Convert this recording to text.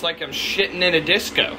It's like I'm shitting in a disco.